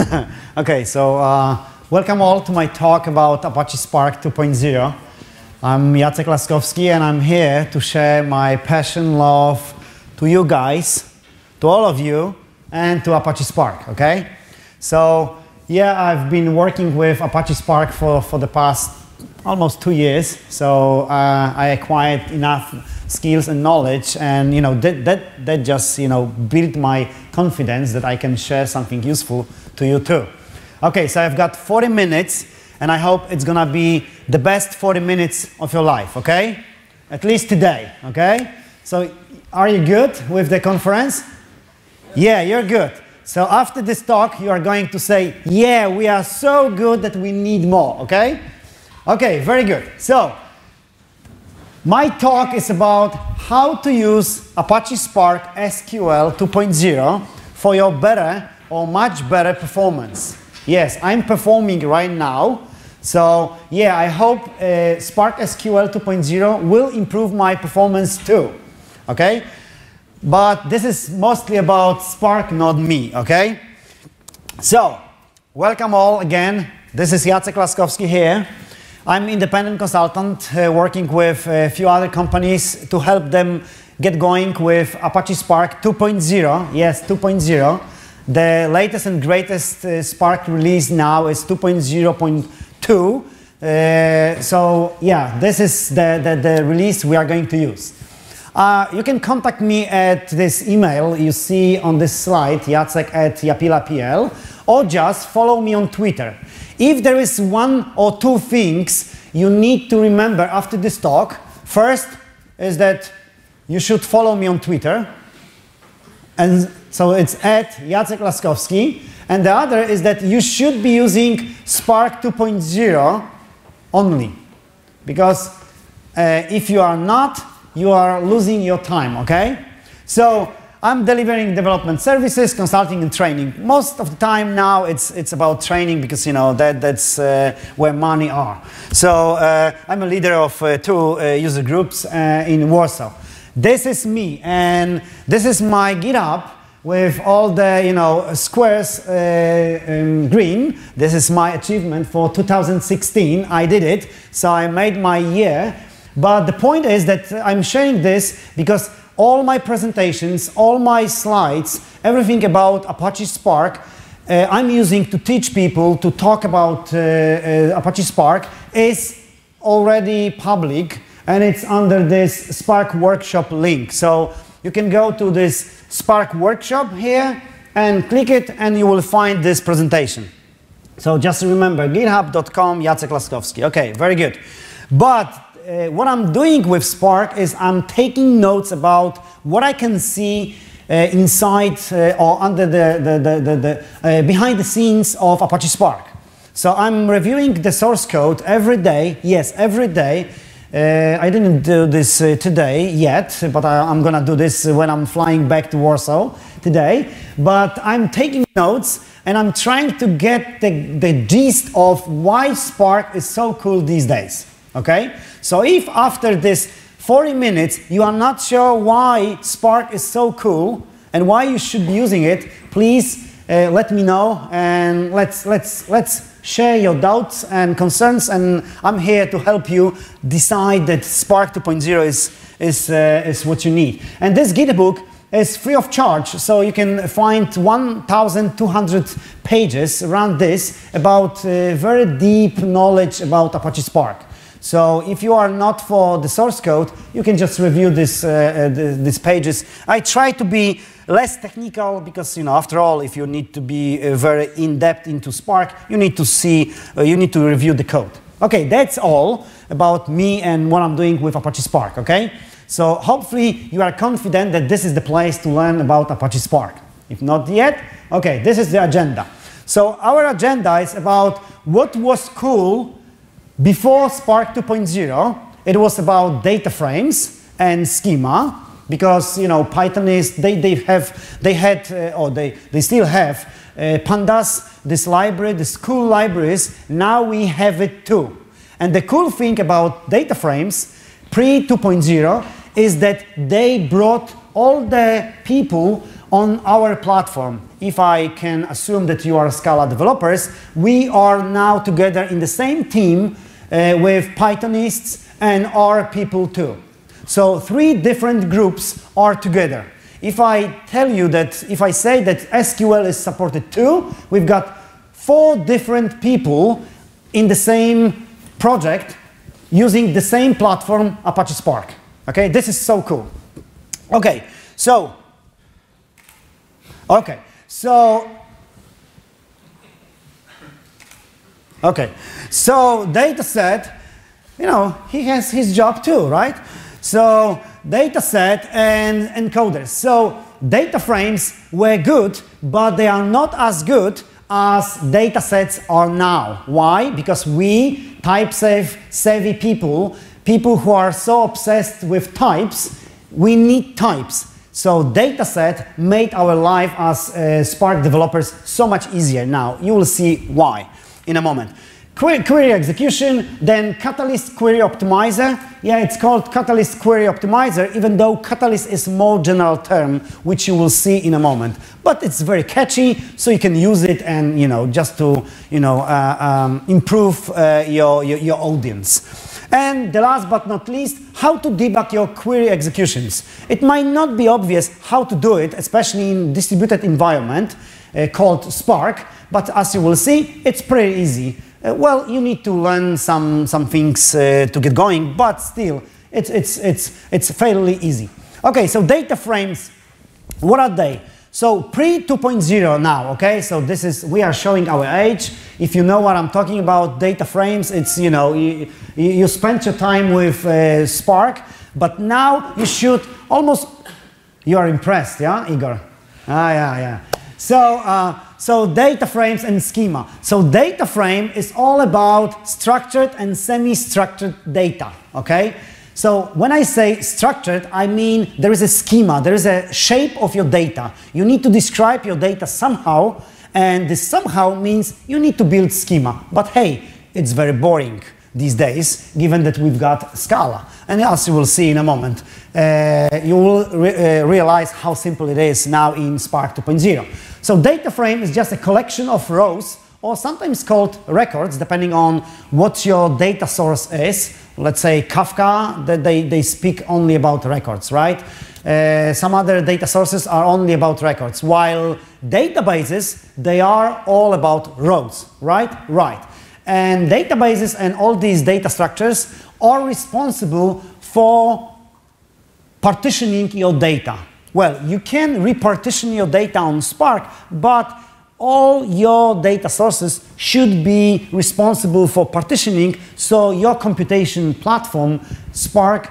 okay, so uh, welcome all to my talk about Apache Spark 2.0. I'm Jacek Laskowski and I'm here to share my passion, love to you guys, to all of you, and to Apache Spark, okay? So, yeah, I've been working with Apache Spark for, for the past almost two years. So uh, I acquired enough skills and knowledge and you know that, that, that just you know built my confidence that I can share something useful to you too. Okay, so I've got 40 minutes and I hope it's gonna be the best 40 minutes of your life, okay? At least today, okay? So are you good with the conference? Yeah, you're good. So after this talk, you are going to say, yeah, we are so good that we need more, okay? Okay, very good. So my talk is about how to use Apache Spark SQL 2.0 for your better or much better performance. Yes, I'm performing right now. So yeah, I hope uh, Spark SQL 2.0 will improve my performance too. Okay? But this is mostly about Spark, not me. Okay? So, welcome all again. This is Jacek Laskowski here. I'm independent consultant uh, working with a few other companies to help them get going with Apache Spark 2.0. Yes, 2.0. The latest and greatest uh, Spark release now is 2.0.2. Uh, so yeah, this is the, the, the, release we are going to use. Uh, you can contact me at this email you see on this slide, jacek at japila.pl, or just follow me on Twitter. If there is one or two things you need to remember after this talk, first is that you should follow me on Twitter. And so it's at Jacek Laskowski. And the other is that you should be using Spark 2.0 only. Because uh, if you are not, you are losing your time, okay? So I'm delivering development services, consulting and training. Most of the time now it's, it's about training because you know that, that's uh, where money are. So uh, I'm a leader of uh, two uh, user groups uh, in Warsaw. This is me and this is my GitHub with all the you know squares uh, um, green. This is my achievement for 2016. I did it, so I made my year. But the point is that I'm sharing this because all my presentations, all my slides, everything about Apache Spark, uh, I'm using to teach people to talk about uh, uh, Apache Spark is already public and it's under this Spark Workshop link. So you can go to this Spark Workshop here and click it and you will find this presentation. So just remember, github.com, Jacek Laskowski. Okay, very good. But uh, what I'm doing with Spark is I'm taking notes about what I can see uh, inside uh, or under the, the, the, the, the uh, behind the scenes of Apache Spark. So I'm reviewing the source code every day. Yes, every day. Uh, I didn't do this uh, today yet, but I, am gonna do this when I'm flying back to Warsaw today. But I'm taking notes and I'm trying to get the, the gist of why Spark is so cool these days. Okay? So if after this 40 minutes you are not sure why Spark is so cool and why you should be using it, please uh, let me know and let's, let's, let's share your doubts and concerns and I'm here to help you decide that Spark 2.0 is, is, uh, is what you need. And this GitHub is free of charge, so you can find 1,200 pages around this about uh, very deep knowledge about Apache Spark. So if you are not for the source code, you can just review this, uh, uh, the, these pages. I try to be less technical because, you know, after all, if you need to be uh, very in-depth into Spark, you need to see, uh, you need to review the code. Okay, that's all about me and what I'm doing with Apache Spark, okay? So hopefully you are confident that this is the place to learn about Apache Spark. If not yet, okay, this is the agenda. So our agenda is about what was cool before Spark 2.0, it was about data frames and schema because you know Pythonists they they have they had uh, or they they still have uh, pandas this library this cool libraries. Now we have it too. And the cool thing about data frames pre 2.0 is that they brought all the people on our platform, if I can assume that you are Scala developers, we are now together in the same team uh, with Pythonists and R people too. So three different groups are together. If I tell you that, if I say that SQL is supported too, we've got four different people in the same project using the same platform, Apache Spark. Okay, this is so cool. Okay, so, okay, so, okay, so data set, you know, he has his job too, right? So data set and encoders. So data frames were good, but they are not as good as data sets are now. Why? Because we, type-safe savvy people, people who are so obsessed with types, we need types. So dataset made our life as uh, Spark developers so much easier now. You will see why in a moment. Query, query, execution, then Catalyst Query Optimizer. Yeah, it's called Catalyst Query Optimizer, even though Catalyst is more general term, which you will see in a moment. But it's very catchy, so you can use it and, you know, just to, you know, uh, um, improve uh, your, your, your audience. And the last but not least, how to debug your query executions. It might not be obvious how to do it, especially in distributed environment called Spark, but as you will see, it's pretty easy. Uh, well, you need to learn some, some things uh, to get going, but still, it's, it's, it's, it's fairly easy. Okay, so data frames, what are they? So pre 2.0 now, okay? So this is, we are showing our age. If you know what I'm talking about, data frames, it's, you know, you, you spend your time with uh, Spark, but now you should almost, you are impressed, yeah, Igor? Ah, yeah, yeah. So, uh, so data frames and schema. So data frame is all about structured and semi-structured data, okay? So when I say structured, I mean there is a schema, there is a shape of your data. You need to describe your data somehow, and this somehow means you need to build schema. But hey, it's very boring these days, given that we've got Scala. And as you will see in a moment, uh, you will re uh, realize how simple it is now in Spark 2.0. So data frame is just a collection of rows or sometimes called records, depending on what your data source is. Let's say Kafka, that they, they speak only about records, right? Uh, some other data sources are only about records, while databases, they are all about rows, right? Right. And databases and all these data structures are responsible for partitioning your data. Well, you can repartition your data on Spark, but all your data sources should be responsible for partitioning, so your computation platform, Spark,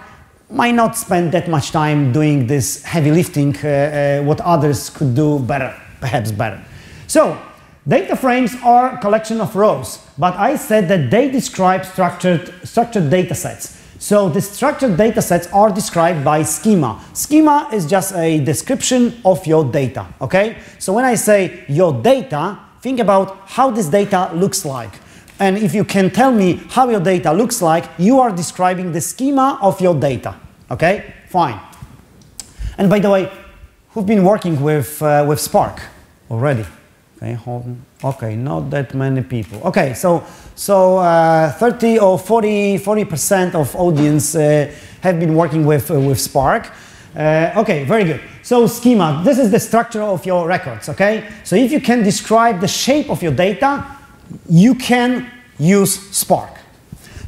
might not spend that much time doing this heavy lifting, uh, uh, what others could do better, perhaps better. So, data frames are collection of rows, but I said that they describe structured, structured data sets. So the structured data sets are described by schema. Schema is just a description of your data, okay? So when I say your data, think about how this data looks like. And if you can tell me how your data looks like, you are describing the schema of your data, okay? Fine. And by the way, who've been working with, uh, with Spark already? Okay, hold. Okay, not that many people. Okay, so so uh, 30 or 40 percent of audience uh, have been working with uh, with Spark. Uh, okay, very good. So schema. This is the structure of your records. Okay, so if you can describe the shape of your data, you can use Spark.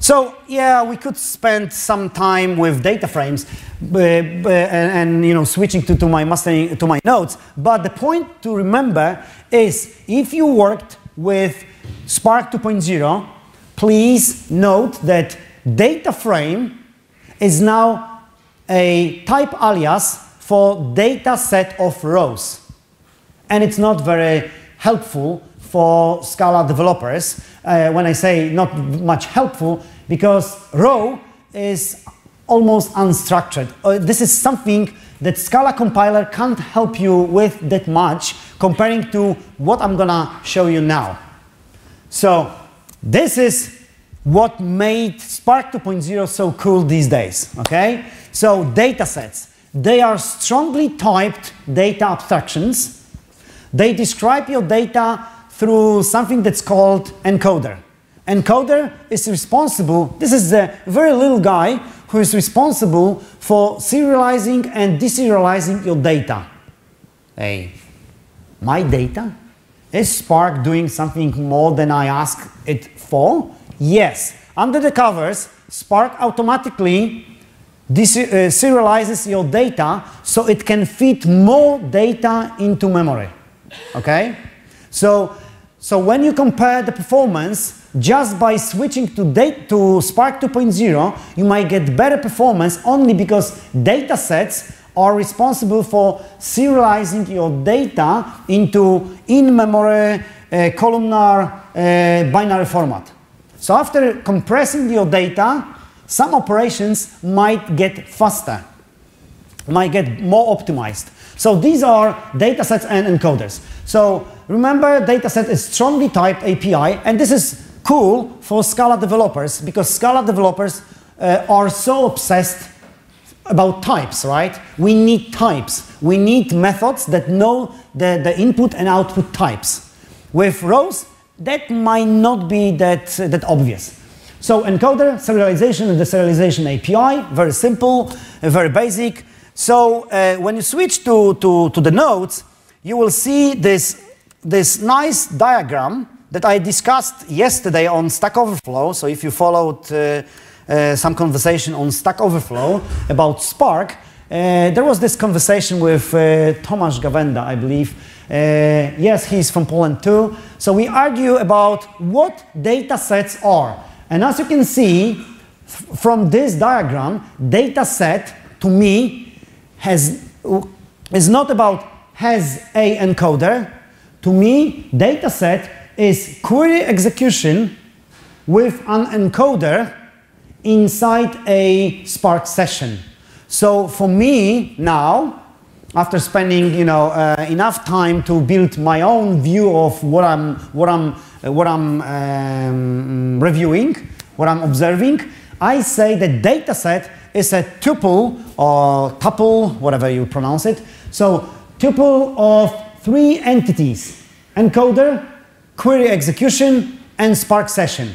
So yeah, we could spend some time with data frames uh, and, and, you know switching to, to my to my notes. But the point to remember is if you worked with Spark 2.0, please note that data frame is now a type alias for data set of rows. And it's not very helpful for Scala developers. Uh, when I say not much helpful, because row is almost unstructured. Uh, this is something that Scala compiler can't help you with that much comparing to what I'm gonna show you now. So this is what made Spark 2.0 so cool these days, okay? So data sets. they are strongly typed data abstractions. They describe your data through something that's called encoder. Encoder is responsible, this is a very little guy who is responsible for serializing and deserializing your data. Hey, my data? Is Spark doing something more than I ask it for? Yes. Under the covers, Spark automatically uh, serializes your data so it can fit more data into memory. Okay? So, so when you compare the performance just by switching to, to Spark 2.0, you might get better performance only because data sets are responsible for serializing your data into in-memory uh, columnar uh, binary format. So after compressing your data, some operations might get faster, might get more optimized. So these are datasets and encoders. So remember, dataset is strongly typed API, and this is cool for Scala developers because Scala developers uh, are so obsessed about types, right? We need types. We need methods that know the, the input and output types. With rows, that might not be that, uh, that obvious. So encoder, serialization, and the serialization API, very simple, uh, very basic. So uh, when you switch to, to, to the nodes, you will see this, this nice diagram that I discussed yesterday on Stack Overflow. So if you followed uh, uh, some conversation on Stack Overflow about Spark, uh, there was this conversation with uh, Tomasz Gawenda, I believe. Uh, yes, he's from Poland too. So we argue about what data sets are. And as you can see from this diagram, data set to me has, is not about has a encoder. To me, dataset is query execution with an encoder inside a Spark session. So for me now, after spending you know uh, enough time to build my own view of what I'm what I'm uh, what I'm um, reviewing, what I'm observing, I say that dataset is a tuple or tuple, whatever you pronounce it. So tuple of three entities: encoder, query execution, and Spark session.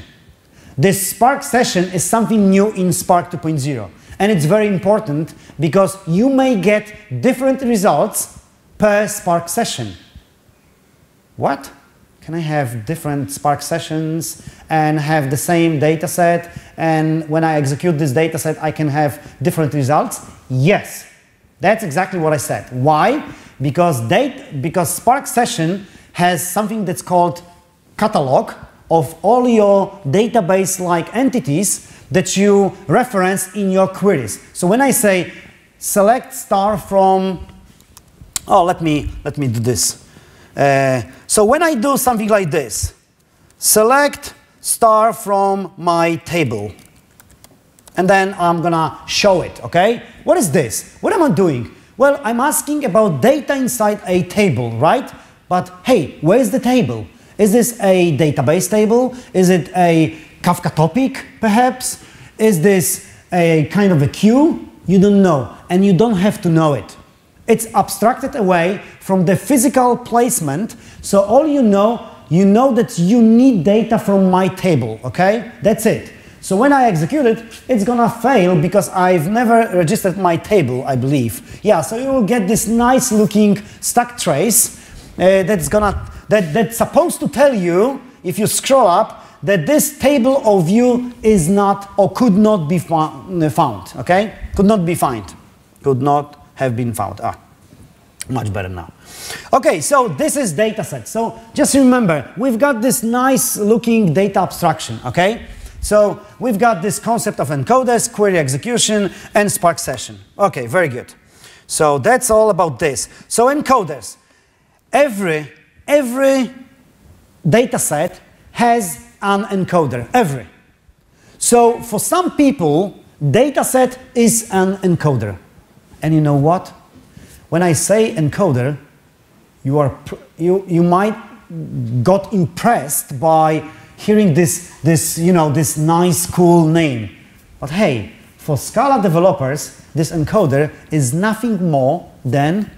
This Spark session is something new in Spark 2.0. And it's very important because you may get different results per Spark session. What? Can I have different Spark sessions and have the same data set and when I execute this data set I can have different results? Yes. That's exactly what I said. Why? Because, because Spark session has something that's called catalog of all your database-like entities that you reference in your queries. So when I say select star from, oh, let me, let me do this. Uh, so when I do something like this, select star from my table, and then I'm gonna show it, okay? What is this? What am I doing? Well, I'm asking about data inside a table, right? But hey, where's the table? Is this a database table? Is it a Kafka topic, perhaps? Is this a kind of a queue? You don't know, and you don't have to know it. It's abstracted away from the physical placement, so all you know, you know that you need data from my table, okay? That's it. So when I execute it, it's gonna fail because I've never registered my table, I believe. Yeah, so you will get this nice looking stack trace uh, that's gonna that, that's supposed to tell you, if you scroll up, that this table of view is not or could not be found, okay? Could not be found. Could not have been found. Ah, much better now. Okay, so this is dataset. So just remember, we've got this nice looking data abstraction, okay? So we've got this concept of encoders, query execution, and Spark session. Okay, very good. So that's all about this. So encoders. Every every data set has an encoder, every. So for some people, data set is an encoder. And you know what? When I say encoder, you, are, you, you might got impressed by hearing this, this, you know, this nice, cool name. But hey, for Scala developers, this encoder is nothing more than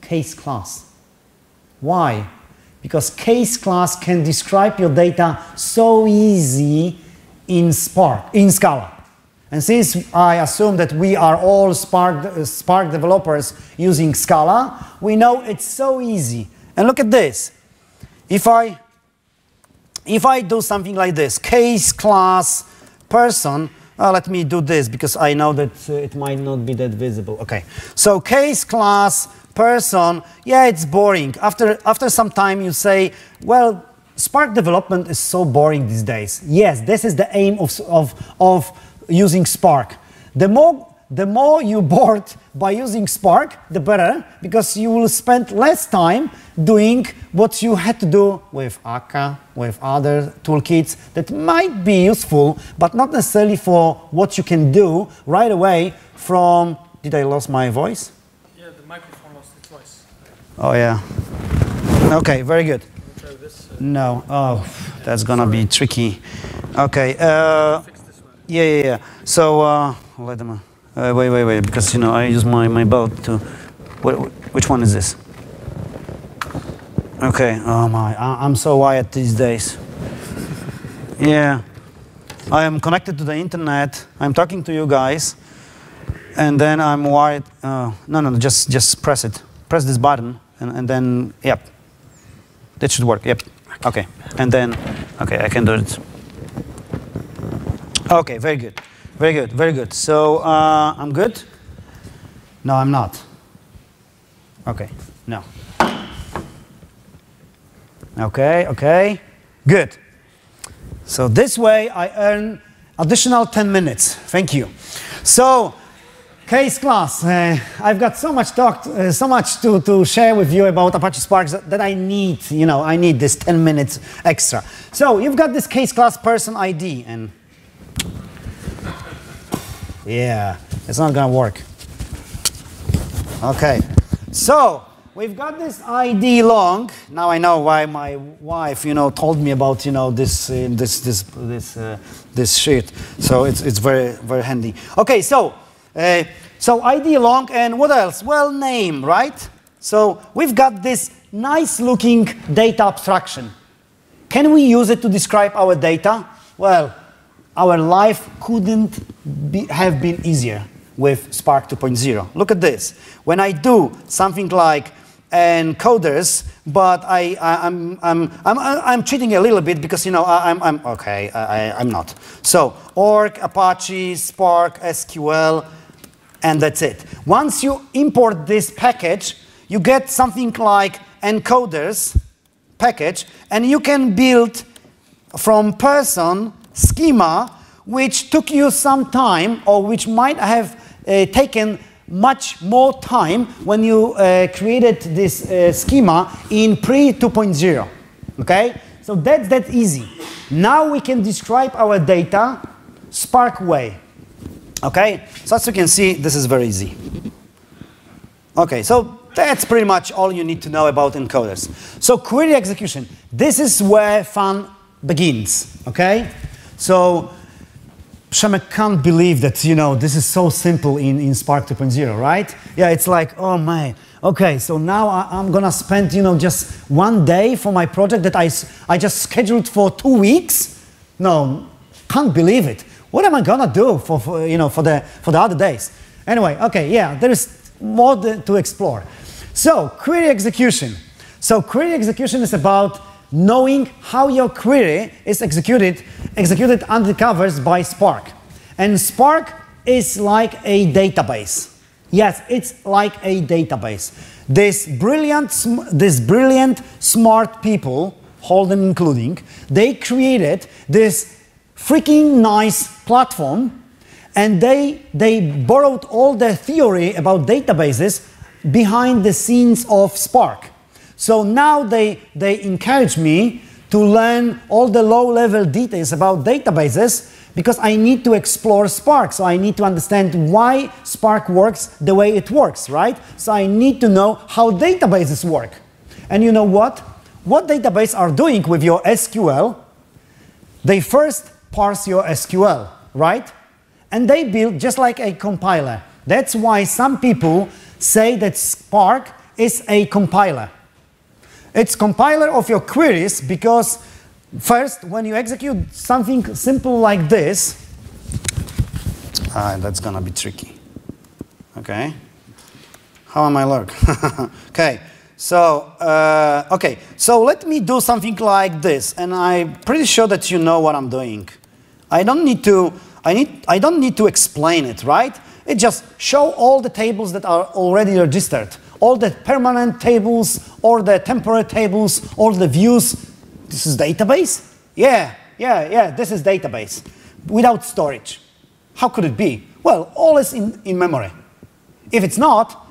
case class. Why? Because case class can describe your data so easy in Spark, in Scala. And since I assume that we are all Spark, Spark developers using Scala, we know it's so easy. And look at this. If I, if I do something like this, case class person, uh, let me do this because I know that uh, it might not be that visible. Okay, so case class person, yeah, it's boring. After, after some time you say, well, Spark development is so boring these days. Yes, this is the aim of, of, of using Spark. The more, the more you bored by using Spark, the better, because you will spend less time doing what you had to do with Akka, with other toolkits that might be useful, but not necessarily for what you can do right away from, did I lose my voice? Yeah, the microphone lost its voice. Oh yeah. Okay, very good. No, oh, that's gonna be tricky. Okay, uh, yeah, yeah, yeah. So, uh, let them, uh, wait, wait, wait, because, you know, I use my, my boat to, wh which one is this? Okay, oh my, I, I'm so wired these days. Yeah, I am connected to the internet, I'm talking to you guys, and then I'm wired, uh, no, no, no, just, just press it. Press this button, and, and then, yep. That should work, yep. Okay, and then, okay, I can do it. Okay, very good. Very good, very good. So uh, I'm good? No, I'm not. Okay, no. Okay, okay, good. So this way I earn additional 10 minutes. Thank you. So, case class. Uh, I've got so much talk, uh, so much to, to share with you about Apache Spark that, that I need, you know, I need this 10 minutes extra. So you've got this case class person ID and yeah, it's not gonna work. Okay, so we've got this ID long. Now I know why my wife, you know, told me about, you know, this, uh, this, this, this, uh, this sheet. So it's, it's very, very handy. Okay, so, uh, so ID long and what else? Well, name, right? So we've got this nice looking data abstraction. Can we use it to describe our data? Well, our life couldn't be, have been easier with Spark 2.0. Look at this. When I do something like encoders, but I, I, am I'm, I'm, I'm, I'm cheating a little bit because, you know, I, am I'm, okay, I, I'm not. So, org, Apache, Spark, SQL, and that's it. Once you import this package, you get something like encoders package, and you can build from person schema which took you some time or which might have uh, taken much more time when you uh, created this uh, schema in pre 2.0. Okay? So that's that easy. Now we can describe our data Spark way. Okay? So as you can see, this is very easy. Okay, so that's pretty much all you need to know about encoders. So query execution. This is where fun begins. Okay? So Przemek can't believe that, you know, this is so simple in, in Spark 2.0, right? Yeah, it's like, oh my, okay, so now I, am gonna spend, you know, just one day for my project that I, I just scheduled for two weeks? No, can't believe it. What am I gonna do for, for you know, for the, for the other days? Anyway, okay, yeah, there is more to explore. So, query execution. So, query execution is about knowing how your query is executed, executed under covers by Spark. And Spark is like a database. Yes, it's like a database. This brilliant, this brilliant, smart people, Holden including, they created this freaking nice platform and they, they borrowed all the theory about databases behind the scenes of Spark. So now they, they encourage me to learn all the low-level details about databases because I need to explore Spark. So I need to understand why Spark works the way it works, right? So I need to know how databases work. And you know what? What databases are doing with your SQL, they first parse your SQL, right? and they build just like a compiler. That's why some people say that Spark is a compiler. It's compiler of your queries because first, when you execute something simple like this, ah, that's gonna be tricky. Okay. How am I look? okay. So, uh, okay, so let me do something like this, and I'm pretty sure that you know what I'm doing. I don't need to, I, need, I don't need to explain it, right? It just show all the tables that are already registered, all the permanent tables, all the temporary tables, all the views. This is database? Yeah, yeah, yeah, this is database without storage. How could it be? Well, all is in, in memory. If it's not,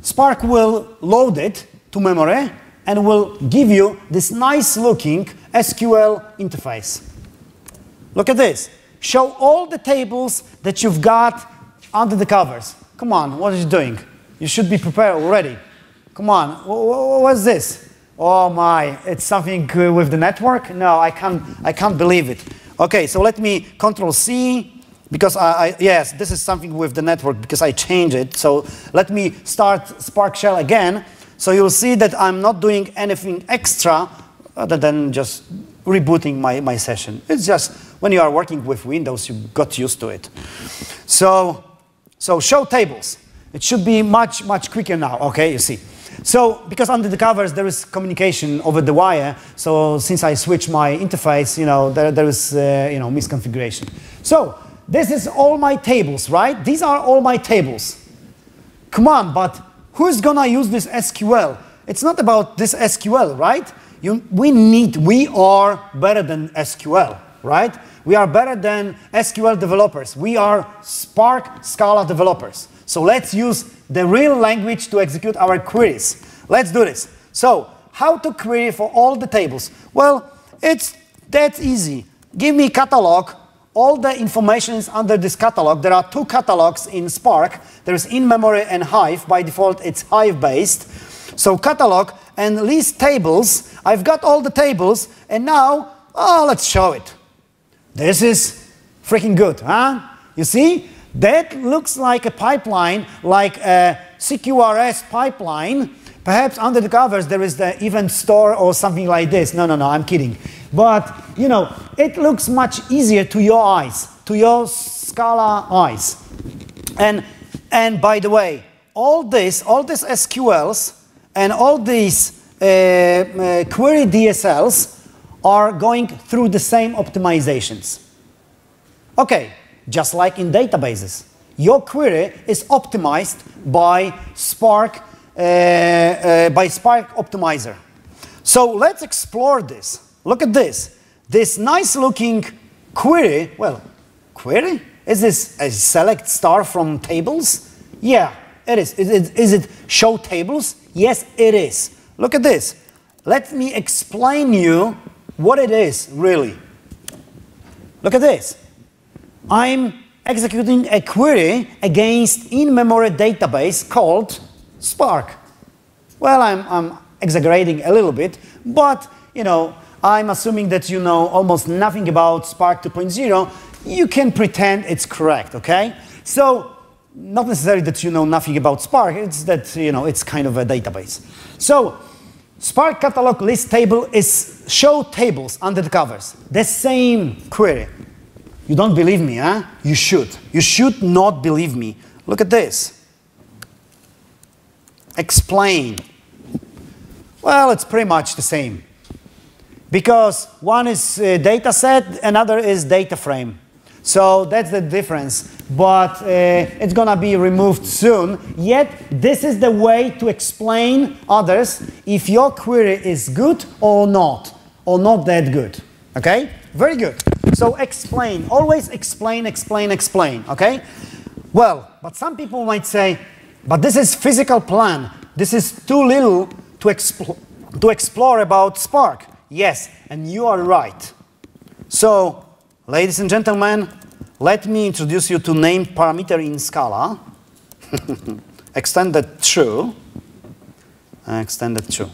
Spark will load it to memory and will give you this nice looking SQL interface. Look at this. Show all the tables that you've got under the covers. Come on, what are you doing? You should be prepared already. Come on, what's this? Oh my, it's something with the network? No, I can't, I can't believe it. Okay, so let me control C, because I, I, yes, this is something with the network because I changed it. So let me start Spark Shell again. So you'll see that I'm not doing anything extra other than just rebooting my, my session. It's just when you are working with Windows, you got used to it. So, so show tables. It should be much, much quicker now, okay, you see. So, because under the covers there is communication over the wire, so since I switched my interface, you know, there, there is, uh, you know, misconfiguration. So, this is all my tables, right? These are all my tables. Come on, but who's gonna use this SQL? It's not about this SQL, right? You, we need, we are better than SQL, right? We are better than SQL developers. We are Spark Scala developers. So let's use the real language to execute our queries. Let's do this. So how to query for all the tables? Well, it's that easy. Give me catalog. All the information is under this catalog. There are two catalogs in Spark. There's in-memory and Hive. By default, it's Hive-based. So catalog and list tables. I've got all the tables, and now, oh, let's show it. This is freaking good, huh? You see? That looks like a pipeline, like a CQRS pipeline. Perhaps under the covers there is the event store or something like this. No, no, no, I'm kidding. But, you know, it looks much easier to your eyes, to your Scala eyes. And, and by the way, all this, all these SQLs and all these uh, uh, query DSLs are going through the same optimizations. Okay, just like in databases. Your query is optimized by Spark, uh, uh, by Spark Optimizer. So let's explore this. Look at this. This nice looking query, well, query? Is this a select star from tables? Yeah, it is. Is it, is it show tables? Yes, it is. Look at this. Let me explain you what it is really. Look at this. I'm executing a query against in-memory database called Spark. Well, I'm, I'm exaggerating a little bit, but you know, I'm assuming that you know almost nothing about Spark 2.0. You can pretend it's correct, okay? So, not necessarily that you know nothing about Spark, it's that you know it's kind of a database. So, Spark catalog list table is show tables under the covers. The same query. You don't believe me, huh? You should. You should not believe me. Look at this. Explain. Well, it's pretty much the same. Because one is data set, another is data frame. So that's the difference. But uh, it's going to be removed soon. Yet, this is the way to explain others if your query is good or not, or not that good. Okay? Very good. So explain. Always explain, explain, explain. Okay? Well, but some people might say, but this is physical plan. This is too little to, expl to explore about Spark. Yes, and you are right. So, ladies and gentlemen, let me introduce you to named parameter in Scala. Extended true. Extended true.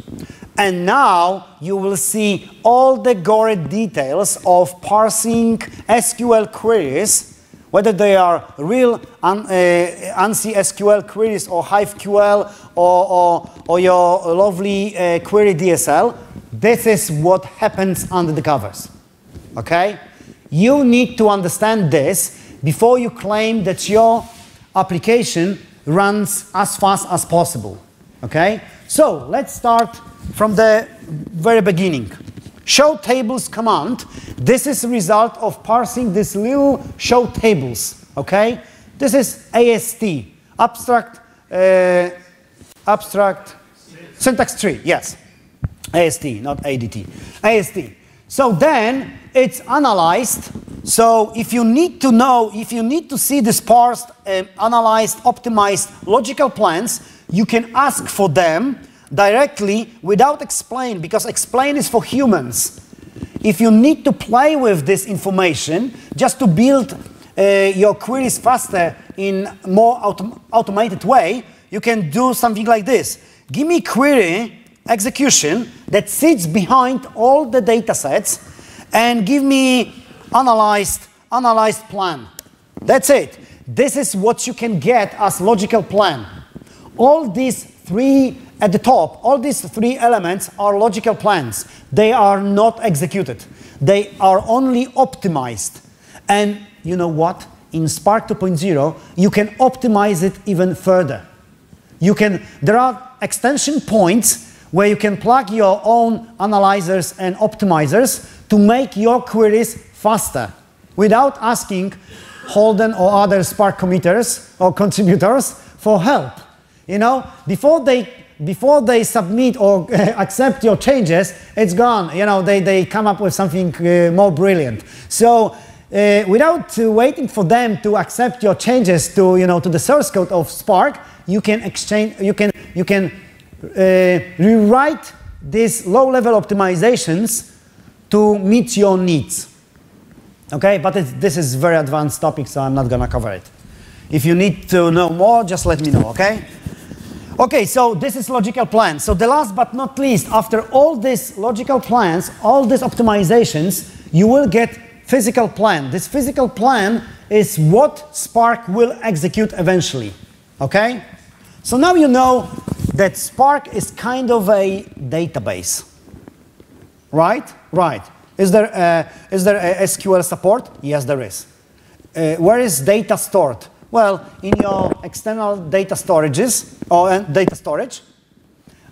And now you will see all the gory details of parsing SQL queries whether they are real uh, ANSI SQL queries or HiveQL or, or, or your lovely uh, query DSL, this is what happens under the covers. Okay? You need to understand this before you claim that your application runs as fast as possible. Okay? So let's start from the very beginning. Show tables command, this is a result of parsing this little show tables, okay? This is AST, abstract, uh, abstract syntax tree, yes. AST, not ADT. AST. So then it's analyzed. So if you need to know, if you need to see this parsed, uh, analyzed, optimized logical plans, you can ask for them directly without explain, because explain is for humans. If you need to play with this information just to build uh, your queries faster in more autom automated way, you can do something like this. Give me query execution that sits behind all the data sets and give me analyzed, analyzed plan. That's it. This is what you can get as logical plan. All these three at the top, all these three elements are logical plans. They are not executed. They are only optimized. And you know what? In Spark 2.0, you can optimize it even further. You can, there are extension points where you can plug your own analyzers and optimizers to make your queries faster without asking Holden or other Spark committers or contributors for help. You know, before they before they submit or accept your changes, it's gone. You know, they, they come up with something uh, more brilliant. So uh, without uh, waiting for them to accept your changes to, you know, to the source code of Spark, you can exchange, you can, you can uh, rewrite these low-level optimizations to meet your needs. Okay, but this is very advanced topic, so I'm not gonna cover it. If you need to know more, just let me know, okay? Okay, so this is logical plan. So the last but not least, after all these logical plans, all these optimizations, you will get physical plan. This physical plan is what Spark will execute eventually. Okay? So now you know that Spark is kind of a database. Right? Right. Is there, a, is there a SQL support? Yes, there is. Uh, where is data stored? Well, in your external data storages or uh, data storage,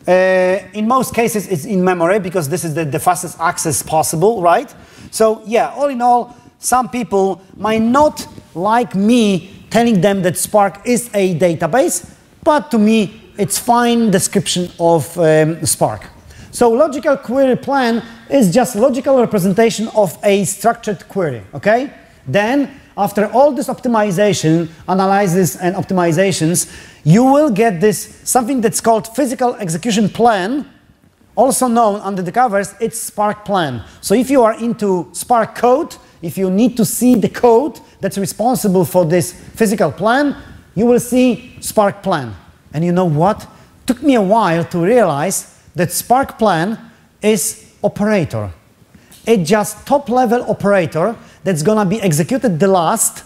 uh, in most cases it's in memory because this is the, the fastest access possible, right? So yeah, all in all, some people might not like me telling them that Spark is a database, but to me it's fine description of um, Spark. So logical query plan is just logical representation of a structured query, okay? Then after all this optimization, analysis and optimizations, you will get this something that's called physical execution plan, also known under the covers, it's Spark plan. So if you are into Spark code, if you need to see the code that's responsible for this physical plan, you will see Spark plan. And you know what? Took me a while to realize that Spark plan is operator. It's just top level operator that's going to be executed the last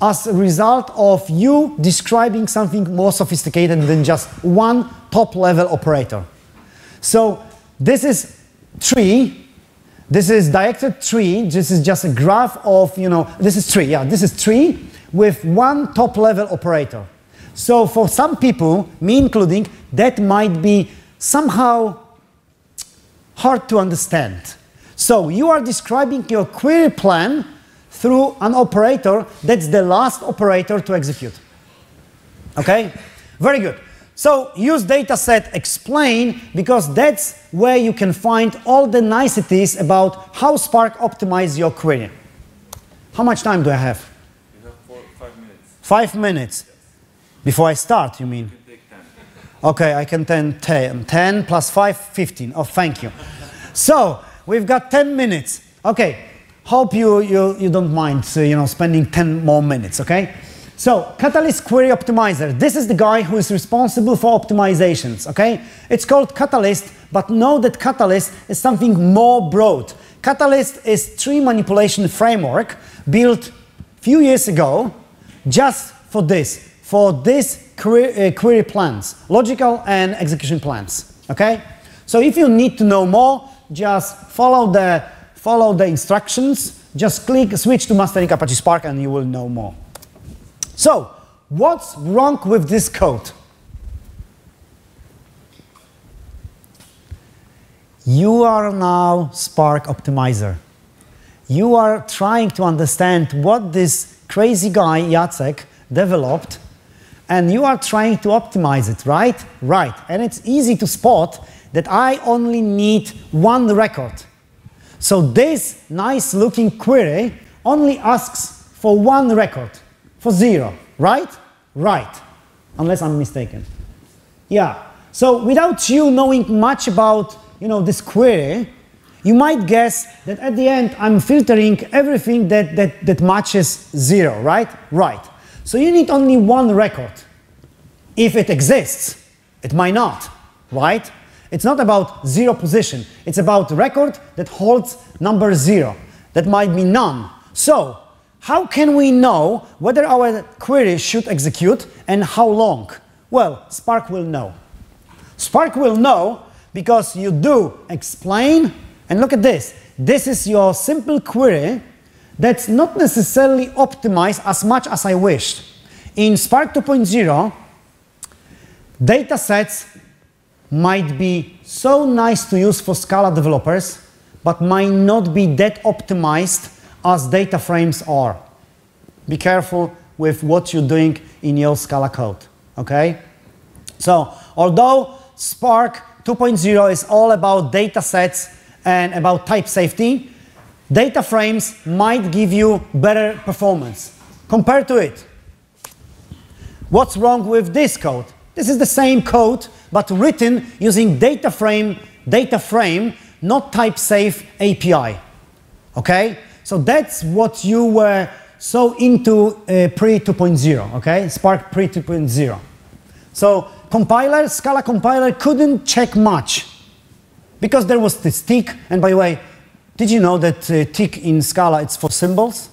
as a result of you describing something more sophisticated than just one top level operator. So this is tree, this is directed tree, this is just a graph of, you know, this is tree, yeah, this is tree with one top level operator. So for some people, me including, that might be somehow hard to understand. So you are describing your query plan through an operator that's the last operator to execute. Okay? Very good. So use dataset explain because that's where you can find all the niceties about how Spark optimizes your query. How much time do I have? You have four, five minutes. Five minutes. Before I start, you mean? You can take 10. Okay, I can 10, 10, 10 plus 5, 15. Oh, thank you. So, we've got 10 minutes. Okay, hope you, you, you don't mind uh, you know, spending 10 more minutes, okay? So, Catalyst Query Optimizer. This is the guy who is responsible for optimizations, okay? It's called Catalyst, but know that Catalyst is something more broad. Catalyst is tree manipulation framework built few years ago just for this, for this query, uh, query plans, logical and execution plans, okay? So if you need to know more, just follow the, follow the instructions, just click, switch to mastering Apache Spark and you will know more. So, what's wrong with this code? You are now Spark Optimizer. You are trying to understand what this crazy guy, Jacek, developed, and you are trying to optimize it, right? Right. And it's easy to spot that I only need one record. So this nice looking query only asks for one record, for zero, right? Right. Unless I'm mistaken. Yeah. So without you knowing much about you know, this query, you might guess that at the end I'm filtering everything that, that, that matches zero, right? Right. So you need only one record. If it exists, it might not, right? It's not about zero position. It's about record that holds number zero. That might be none. So how can we know whether our query should execute and how long? Well, Spark will know. Spark will know because you do explain, and look at this. This is your simple query that's not necessarily optimized as much as I wished. In Spark 2.0, data sets might be so nice to use for Scala developers, but might not be that optimized as data frames are. Be careful with what you're doing in your Scala code, okay? So, although Spark 2.0 is all about data sets and about type safety. Data frames might give you better performance. Compared to it, what's wrong with this code? This is the same code, but written using data frame, data frame, not type safe API. Okay? So that's what you were so into uh, pre 2.0, okay? Spark pre 2.0. So compiler, Scala compiler couldn't check much because there was this tick. And by the way, did you know that uh, tick in Scala it's for symbols?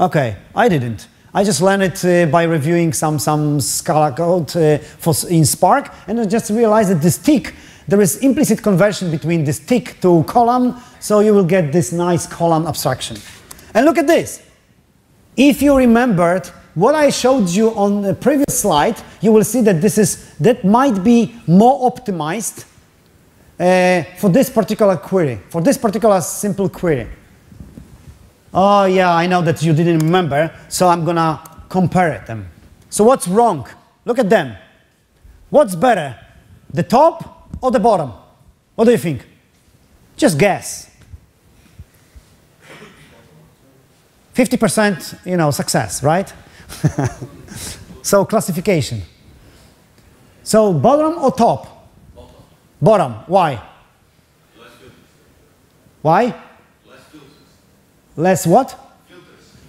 Okay, I didn't. I just learned it uh, by reviewing some, some Scala code uh, for, in Spark, and I just realized that this tick, there is implicit conversion between this tick to column, so you will get this nice column abstraction. And look at this. If you remembered what I showed you on the previous slide, you will see that this is that might be more optimized uh, for this particular query, for this particular simple query. Oh yeah, I know that you didn't remember, so I'm gonna compare them. So what's wrong? Look at them. What's better, the top or the bottom? What do you think? Just guess. 50% you know, success, right? so classification. So bottom or top? Bottom. Bottom. Why? Why? Less what?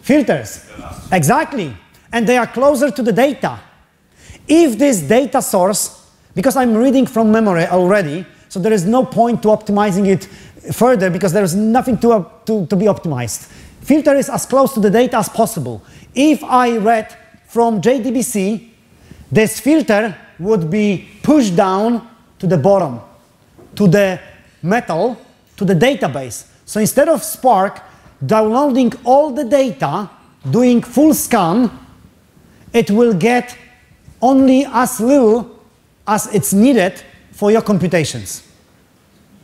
Filters. Filters. Exactly. And they are closer to the data. If this data source, because I'm reading from memory already, so there is no point to optimizing it further because there is nothing to, uh, to, to be optimized. Filter is as close to the data as possible. If I read from JDBC, this filter would be pushed down to the bottom, to the metal, to the database. So instead of Spark downloading all the data, doing full scan, it will get only as little as it's needed for your computations.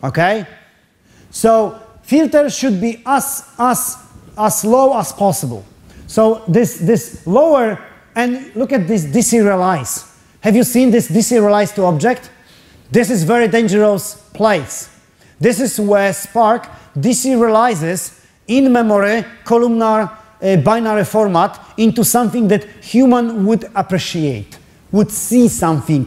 Okay? So filter should be as, as, as low as possible. So this, this lower, and look at this deserialize. Have you seen this deserialize to object? This is very dangerous place. This is where Spark deserializes in memory columnar uh, binary format into something that human would appreciate, would see something.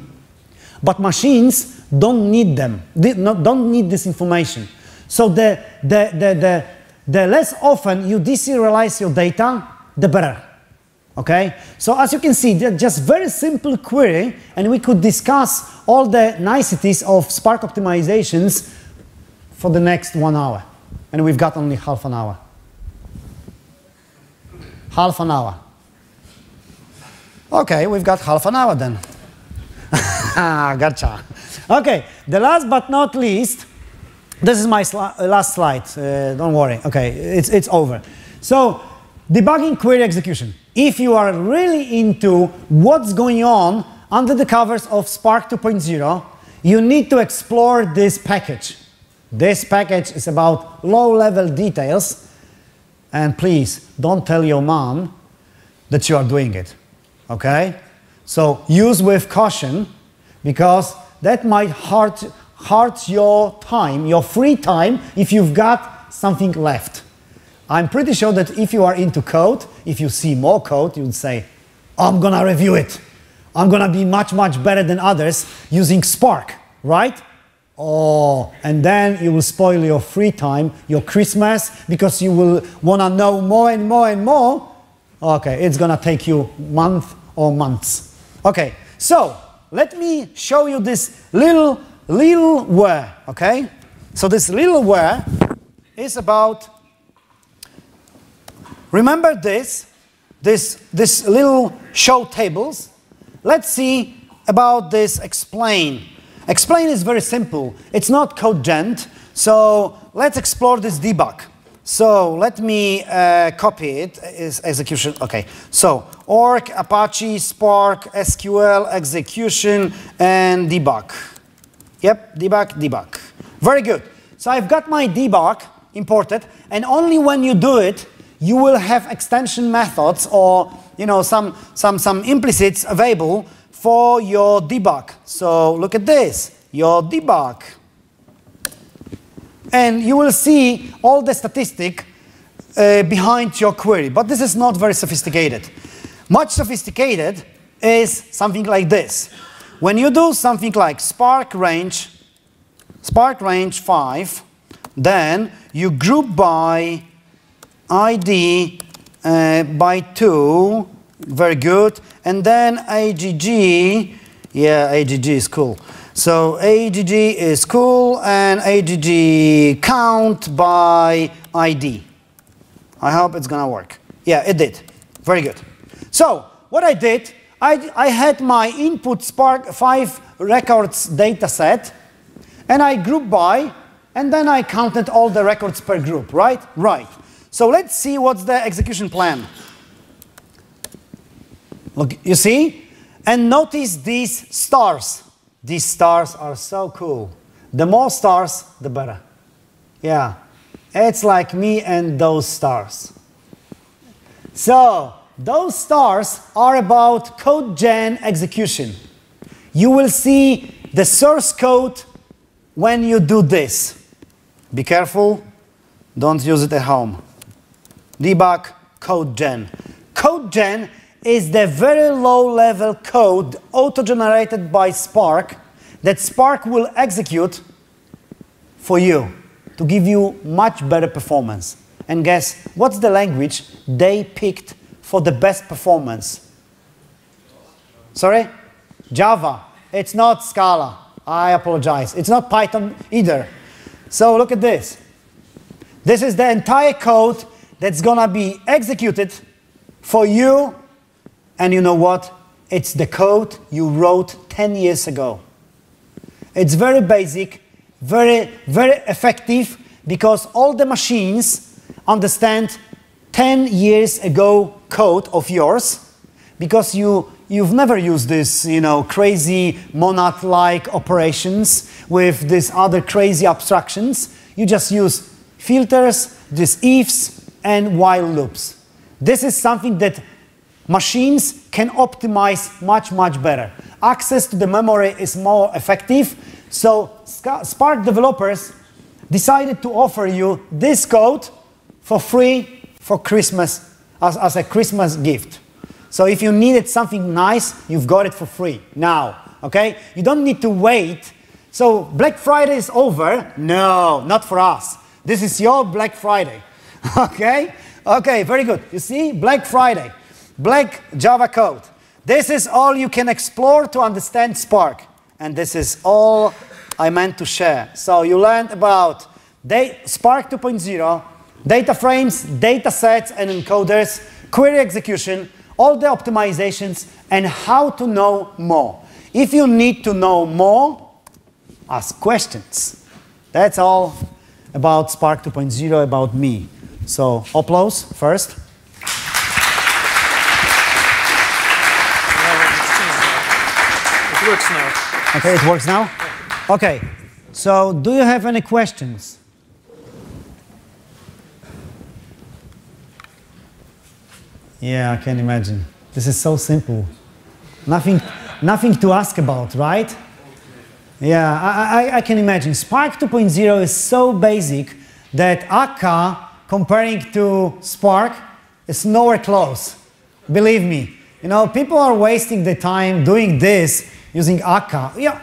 But machines don't need them, they don't need this information. So the, the, the, the, the less often you deserialize your data, the better. Okay, so as you can see, just very simple query, and we could discuss all the niceties of Spark optimizations for the next one hour. And we've got only half an hour. Half an hour. Okay, we've got half an hour then. gotcha. Okay, the last but not least, this is my sli last slide. Uh, don't worry. Okay, it's, it's over. So, debugging query execution. If you are really into what's going on under the covers of Spark 2.0, you need to explore this package. This package is about low-level details, and please don't tell your mom that you are doing it. Okay? So use with caution because that might hurt, hurt your time, your free time, if you've got something left. I'm pretty sure that if you are into code, if you see more code, you would say, I'm gonna review it. I'm gonna be much, much better than others using Spark, right? Oh, and then you will spoil your free time, your Christmas, because you will wanna know more and more and more. Okay, it's gonna take you month or months. Okay, so let me show you this little, little where, okay? So this little where is about, remember this, this, this little show tables. Let's see about this explain. Explain is very simple. It's not code gen, so let's explore this debug. So let me uh, copy it is execution. Okay. So org, Apache, Spark, SQL, execution, and debug. Yep, debug, debug. Very good. So I've got my debug imported, and only when you do it, you will have extension methods or you know some some some implicits available for your debug. So look at this, your debug and you will see all the statistic uh, behind your query. But this is not very sophisticated. Much sophisticated is something like this. When you do something like Spark range, Spark range 5, then you group by ID uh, by 2, very good, and then AGG, yeah, AGG is cool. So AGG is cool and AGG count by ID. I hope it's gonna work. Yeah, it did. Very good. So what I did, I, I had my input Spark 5 records data set and I grouped by and then I counted all the records per group, right? Right. So let's see what's the execution plan. Look, you see? And notice these stars. These stars are so cool. The more stars, the better. Yeah, it's like me and those stars. So, those stars are about code gen execution. You will see the source code when you do this. Be careful, don't use it at home. Debug code gen. Code gen is the very low level code auto-generated by Spark that Spark will execute for you to give you much better performance. And guess what's the language they picked for the best performance? Sorry? Java. It's not Scala. I apologize. It's not Python either. So look at this. This is the entire code that's going to be executed for you and you know what? It's the code you wrote 10 years ago. It's very basic, very, very effective because all the machines understand 10 years ago code of yours because you, you've never used this, you know, crazy monad-like operations with these other crazy abstractions. You just use filters, these ifs, and while loops. This is something that machines can optimize much, much better. Access to the memory is more effective, so Spark developers decided to offer you this code for free for Christmas, as, as a Christmas gift. So if you needed something nice, you've got it for free now, okay? You don't need to wait. So Black Friday is over. No, not for us. This is your Black Friday, okay? Okay, very good. You see, Black Friday black Java code. This is all you can explore to understand Spark. And this is all I meant to share. So you learned about Spark 2.0, data frames, data sets, and encoders, query execution, all the optimizations, and how to know more. If you need to know more, ask questions. That's all about Spark 2.0, about me. So, applause first. It works now. Okay, it works now? Okay, so do you have any questions? Yeah, I can imagine. This is so simple. Nothing, nothing to ask about, right? Yeah, I, I, I can imagine. Spark 2.0 is so basic that Akka, comparing to Spark, is nowhere close. Believe me. You know, people are wasting their time doing this using Akka. Yeah,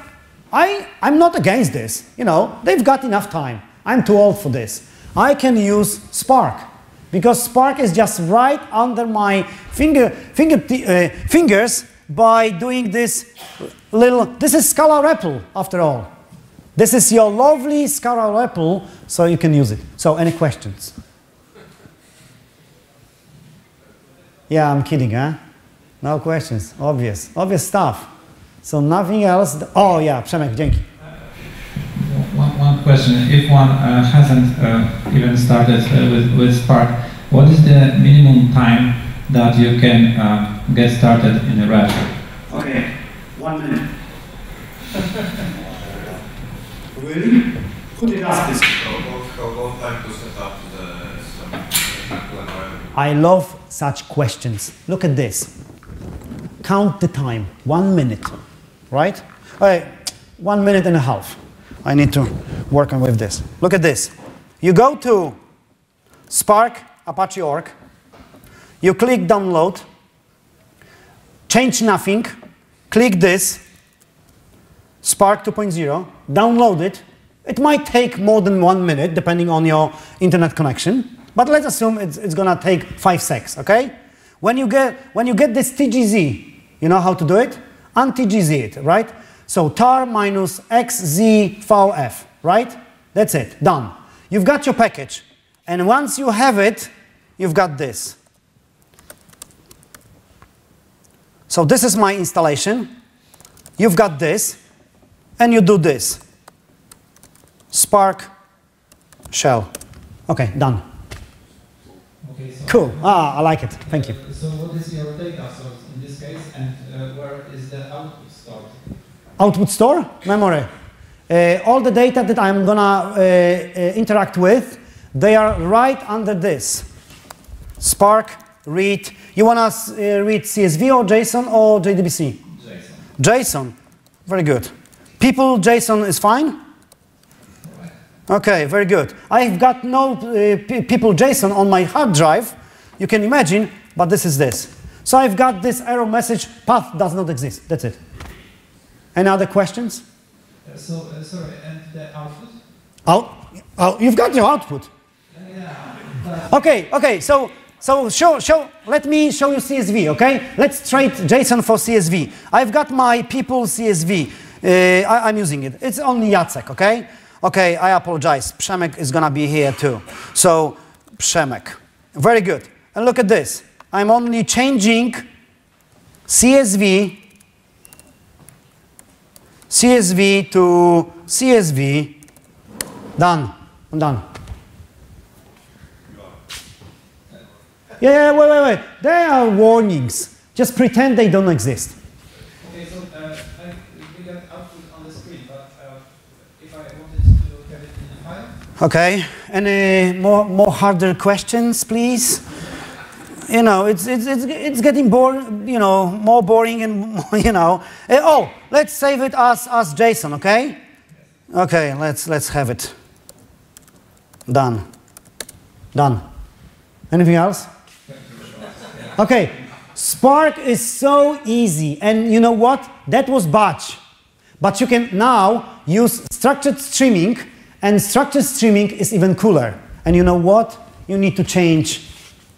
I, I'm not against this. You know, they've got enough time. I'm too old for this. I can use Spark because Spark is just right under my finger, finger uh, fingers by doing this little, this is Scala REPL after all. This is your lovely Scala REPL, so you can use it. So any questions? Yeah, I'm kidding, huh? No questions, obvious, obvious stuff. So nothing else. Oh yeah, Przemek, dzięki. One, one question. If one uh, hasn't uh, even started uh, with, with Spark, what is the minimum time that you can uh, get started in a REP? Okay, one minute. really? Who did ask this? How long, time to set up the? I love such questions. Look at this. Count the time. One minute, right? Okay, one minute and a half. I need to work on with this. Look at this. You go to Spark Apache org. You click download. Change nothing. Click this. Spark 2.0. Download it. It might take more than one minute depending on your internet connection. But let's assume it's, it's gonna take five seconds, okay? When you get when you get this TGZ, you know how to do it? It, right? So tar minus xz xzvf, right? That's it, done. You've got your package. And once you have it, you've got this. So this is my installation. You've got this, and you do this. Spark shell. Okay, done. Okay, so Cool. Ah, I like it. Thank you. So what is your data source and uh, where is the output stored? Output store, memory. Uh, all the data that I'm gonna uh, interact with, they are right under this. Spark, read. You wanna read CSV or JSON or JDBC? JSON. JSON. Very good. People JSON is fine? Okay, very good. I've got no uh, people JSON on my hard drive, you can imagine, but this is this. So I've got this error message, path does not exist. That's it. Any other questions? Uh, so, uh, sorry, and the output? Out, oh, you've got your output. Yeah. Okay, okay, so, so show, show, let me show you CSV, okay? Let's trade JSON for CSV. I've got my people CSV. Uh, I, am using it. It's only Jacek, okay? Okay, I apologize. Przemek is gonna be here too. So, Przemek. Very good. And look at this. I'm only changing CSV, CSV to CSV. Done. I'm done. Yeah, yeah, wait, wait, wait. There are warnings. Just pretend they don't exist. Okay, so uh, I, we got output on the screen, but uh, if I wanted to have it in a file, Okay. Any more, more harder questions, please? You know, it's, it's, it's, it's getting boring, you know, more boring and, you know. Eh, oh, let's save it as, as JSON, okay? Okay, let's, let's have it. Done. Done. Anything else? Okay, Spark is so easy. And you know what? That was batch. But you can now use structured streaming, and structured streaming is even cooler. And you know what? You need to change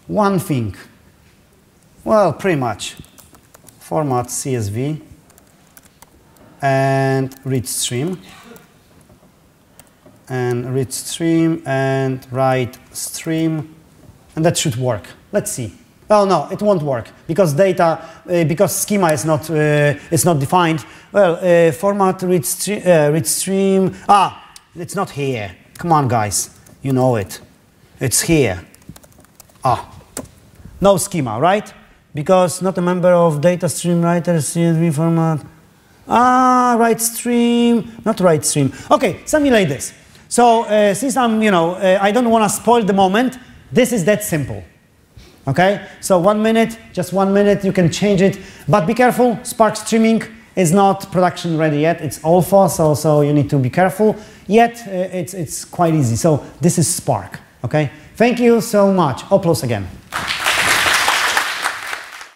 one thing. Well, pretty much. Format CSV and read stream. And read stream and write stream. And that should work. Let's see. Oh no, it won't work because data, uh, because schema is not uh, is not defined. Well, uh, format read stream, uh, read stream. Ah, it's not here. Come on, guys, you know it. It's here. Ah, no schema, right? Because not a member of data stream writer CSV format. Ah, write stream, not write stream. Okay, something like this. So uh, since I'm, you know, uh, I don't want to spoil the moment, this is that simple. Okay, so one minute, just one minute, you can change it, but be careful, Spark streaming is not production ready yet, it's alpha, so, so you need to be careful, yet uh, it's, it's quite easy. So this is Spark, okay? Thank you so much. Applause again.